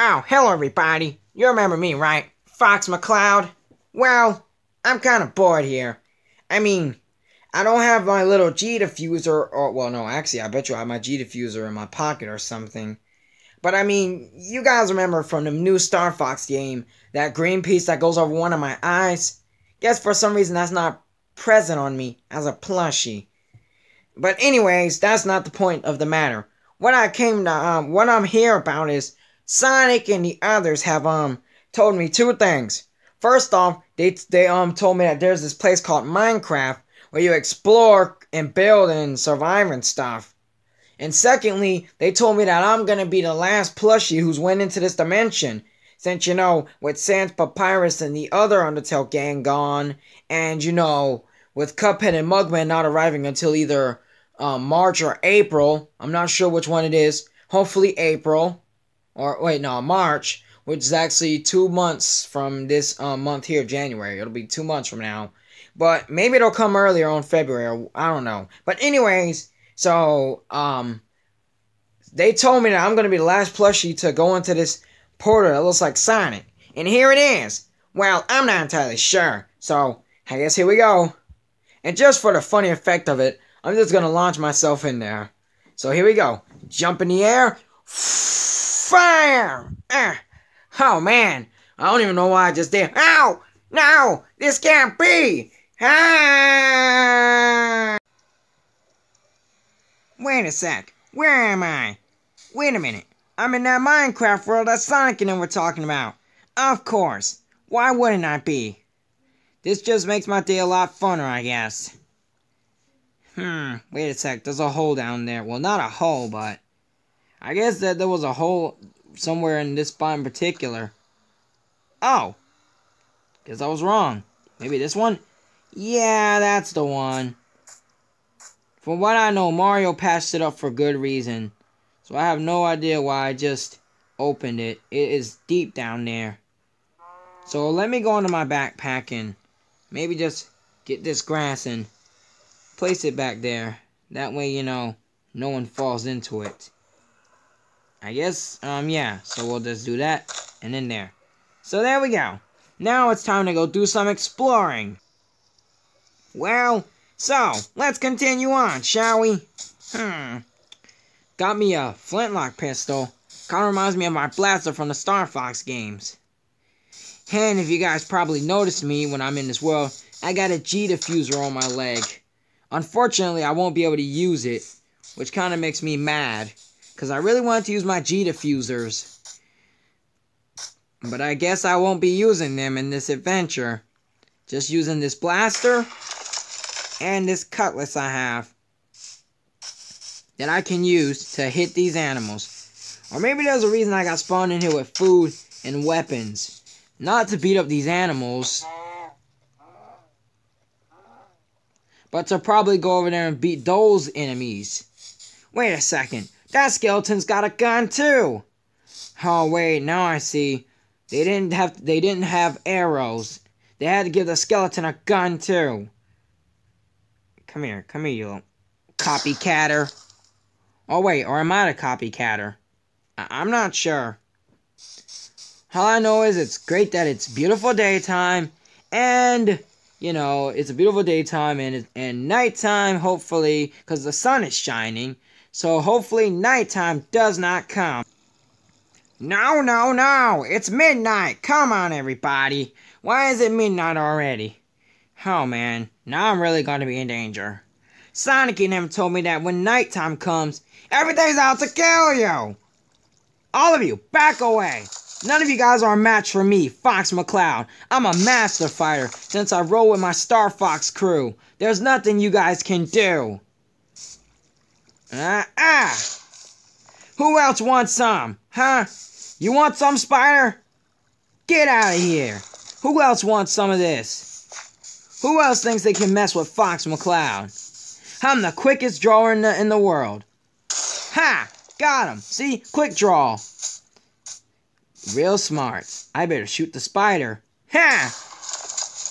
Oh, hello everybody. You remember me, right? Fox McCloud? Well, I'm kind of bored here. I mean, I don't have my little G diffuser, or, well, no, actually, I bet you I have my G diffuser in my pocket or something. But I mean, you guys remember from the new Star Fox game, that green piece that goes over one of my eyes? Guess for some reason that's not present on me as a plushie. But anyways, that's not the point of the matter. What I came to, um, what I'm here about is Sonic and the others have, um, told me two things. First off, they, they, um, told me that there's this place called Minecraft where you explore and build and survive and stuff. And secondly, they told me that I'm gonna be the last plushie who's went into this dimension. Since, you know, with Sans Papyrus and the other Undertale gang gone, and, you know, with Cuphead and Mugman not arriving until either um, March or April. I'm not sure which one it is. Hopefully April. Or, wait, no, March. Which is actually two months from this um, month here, January. It'll be two months from now. But maybe it'll come earlier on February. I don't know. But anyways, so, um, they told me that I'm going to be the last plushie to go into this portal that looks like Sonic. And here it is. Well, I'm not entirely sure. So, I guess here we go. And just for the funny effect of it, I'm just gonna launch myself in there. So here we go. Jump in the air. Fire! Ah. Oh man, I don't even know why I just did. Ow! No! This can't be! Ah! Wait a sec. Where am I? Wait a minute. I'm in that Minecraft world that Sonic and I were talking about. Of course. Why wouldn't I be? This just makes my day a lot funner, I guess. Hmm, wait a sec, there's a hole down there. Well, not a hole, but... I guess that there was a hole somewhere in this spot in particular. Oh! Guess I was wrong. Maybe this one? Yeah, that's the one. From what I know, Mario patched it up for good reason. So I have no idea why I just opened it. It is deep down there. So let me go into my backpack and Maybe just get this grass and place it back there. That way, you know, no one falls into it. I guess, um, yeah. So we'll just do that and in there. So there we go. Now it's time to go do some exploring. Well, so, let's continue on, shall we? Hmm. Got me a flintlock pistol. Kinda reminds me of my blaster from the Star Fox games. And if you guys probably noticed me when I'm in this world, I got a G diffuser on my leg. Unfortunately, I won't be able to use it, which kind of makes me mad. Because I really wanted to use my G diffusers. But I guess I won't be using them in this adventure. Just using this blaster and this cutlass I have that I can use to hit these animals. Or maybe there's a reason I got spawned in here with food and weapons. Not to beat up these animals. But to probably go over there and beat those enemies. Wait a second. That skeleton's got a gun too. Oh wait, now I see. They didn't have they didn't have arrows. They had to give the skeleton a gun too. Come here, come here, you copycatter. Oh wait, or am I a copycatter? I I'm not sure. All I know is it's great that it's beautiful daytime and you know, it's a beautiful daytime and and nighttime hopefully cuz the sun is shining. So hopefully nighttime does not come. No, no, no. It's midnight. Come on everybody. Why is it midnight already? Oh man, now I'm really going to be in danger. Sonic and him told me that when nighttime comes, everything's out to kill you. All of you, back away. None of you guys are a match for me, Fox McCloud. I'm a master fighter since I roll with my Star Fox crew. There's nothing you guys can do. Ah, ah! Who else wants some? Huh? You want some, Spider? Get out of here. Who else wants some of this? Who else thinks they can mess with Fox McCloud? I'm the quickest drawer in the, in the world. Ha! Got him. See? Quick draw. Real smart. I better shoot the spider. Ha!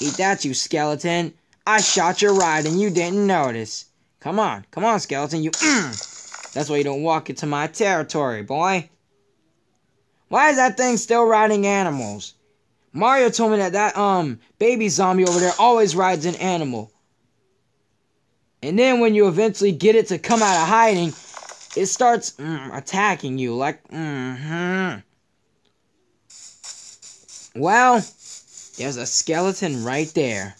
Eat that, you skeleton. I shot your ride and you didn't notice. Come on, come on, skeleton, you mm. That's why you don't walk into my territory, boy. Why is that thing still riding animals? Mario told me that that um baby zombie over there always rides an animal. And then when you eventually get it to come out of hiding, it starts mm, attacking you like mm-hmm. Well, there's a skeleton right there.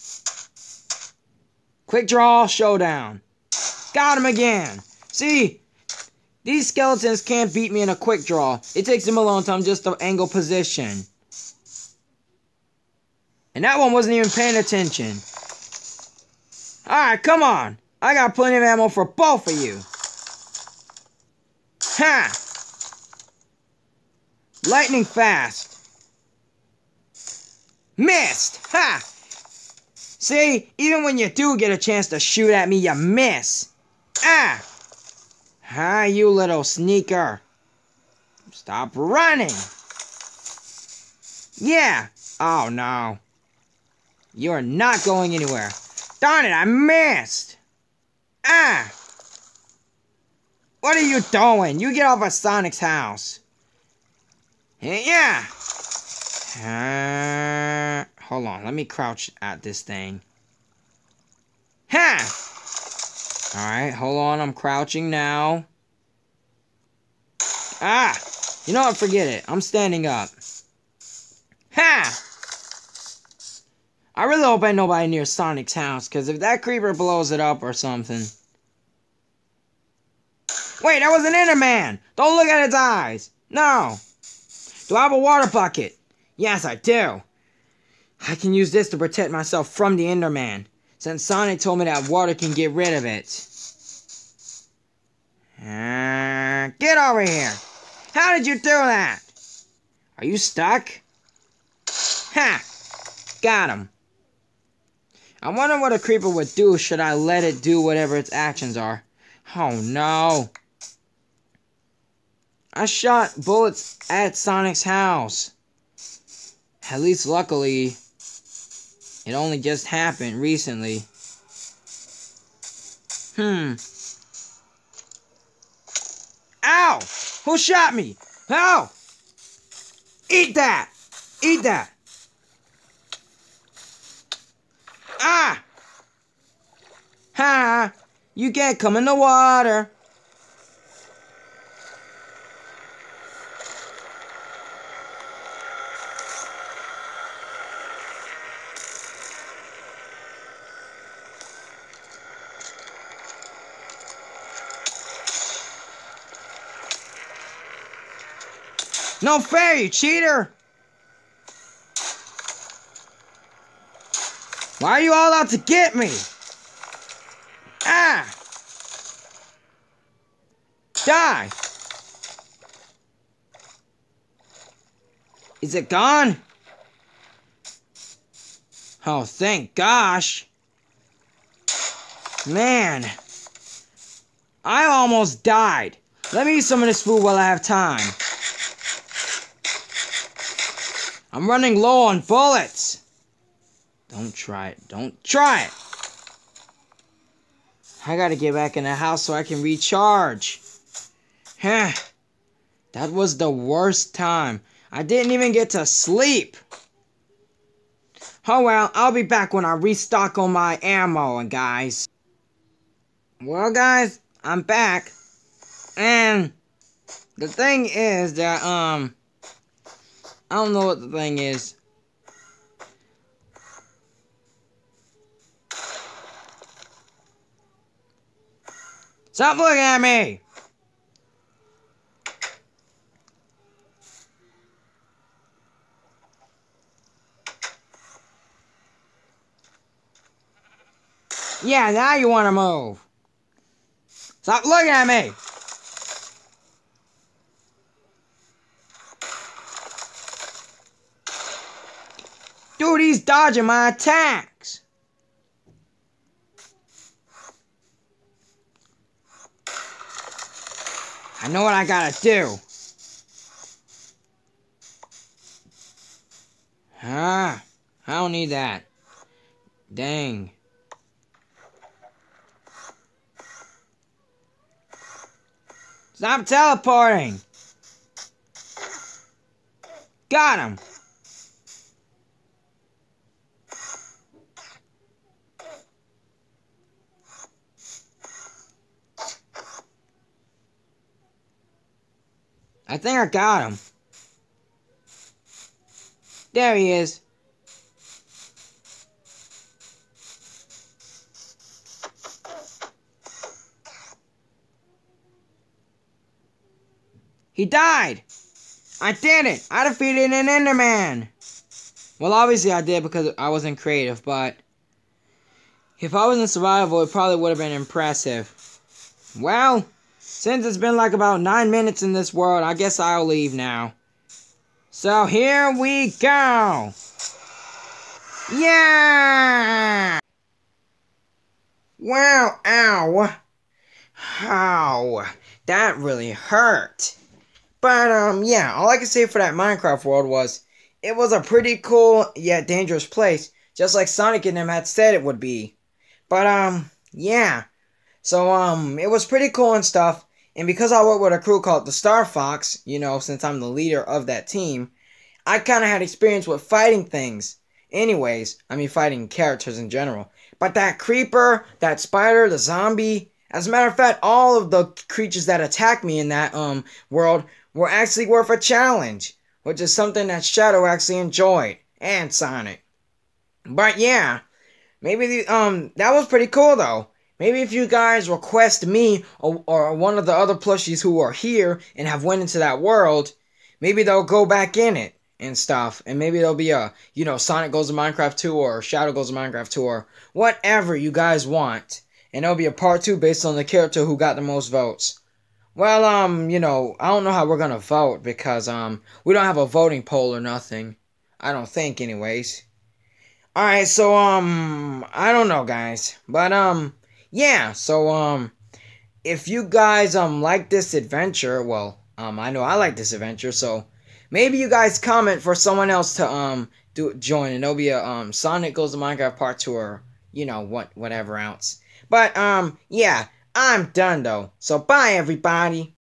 Quick draw showdown. Got him again. See, these skeletons can't beat me in a quick draw. It takes them a long time just to angle position. And that one wasn't even paying attention. Alright, come on. I got plenty of ammo for both of you. Ha! Lightning fast. Missed! Ha! See, even when you do get a chance to shoot at me, you miss. Ah! Hi, you little sneaker. Stop running. Yeah. Oh, no. You're not going anywhere. Darn it, I missed. Ah! What are you doing? You get off of Sonic's house. Yeah. Uh, hold on, let me crouch at this thing. Ha! Alright, hold on, I'm crouching now. Ah! You know what, forget it. I'm standing up. Ha! I really hope ain't nobody near Sonic's house, because if that creeper blows it up or something... Wait, that was an Enderman! Don't look at its eyes! No! Do I have a water bucket? Yes, I do. I can use this to protect myself from the Enderman, since Sonic told me that water can get rid of it. Uh, get over here! How did you do that? Are you stuck? Ha! Got him. I wonder what a creeper would do should I let it do whatever its actions are. Oh no. I shot bullets at Sonic's house. At least luckily, it only just happened recently. Hmm. Ow! Who shot me? Ow! Eat that! Eat that! Ah! Ha! You can't come in the water. No fair, you cheater! Why are you all out to get me? Ah! Die! Is it gone? Oh, thank gosh. Man. I almost died. Let me eat some of this food while I have time. I'm running low on bullets. Don't try it. Don't try it. I gotta get back in the house so I can recharge. Huh. That was the worst time. I didn't even get to sleep. Oh well, I'll be back when I restock on my ammo, guys. Well, guys, I'm back. And the thing is that, um, I don't know what the thing is. Stop looking at me! Yeah, now you want to move. Stop looking at me! He's dodging my attacks! I know what I gotta do. Ah, I don't need that. Dang. Stop teleporting! Got him! I think I got him. There he is. He died! I did it! I defeated an Enderman! Well, obviously I did because I wasn't creative, but... If I was in survival, it probably would have been impressive. Well, since it's been like about 9 minutes in this world, I guess I'll leave now. So here we go! Yeah! Wow, ow! How? That really hurt. But, um, yeah, all I can say for that Minecraft world was, it was a pretty cool, yet dangerous place, just like Sonic and them had said it would be. But, um, yeah. So, um, it was pretty cool and stuff, and because I work with a crew called the Star Fox, you know, since I'm the leader of that team, I kind of had experience with fighting things. Anyways, I mean fighting characters in general. But that creeper, that spider, the zombie, as a matter of fact, all of the creatures that attacked me in that um world were actually worth a challenge, which is something that Shadow actually enjoyed, and Sonic. But yeah, maybe the, um that was pretty cool though. Maybe if you guys request me or, or one of the other plushies who are here and have went into that world, maybe they'll go back in it and stuff. And maybe there'll be a, you know, Sonic Goes to Minecraft 2 or Shadow Goes to Minecraft 2 or whatever you guys want. And there'll be a part 2 based on the character who got the most votes. Well, um, you know, I don't know how we're gonna vote because, um, we don't have a voting poll or nothing. I don't think, anyways. Alright, so, um, I don't know, guys. But, um, yeah, so um if you guys um like this adventure, well, um I know I like this adventure, so maybe you guys comment for someone else to um do join and it'll be a um Sonic Goes to Minecraft part two or you know what whatever else. But um yeah, I'm done though. So bye everybody.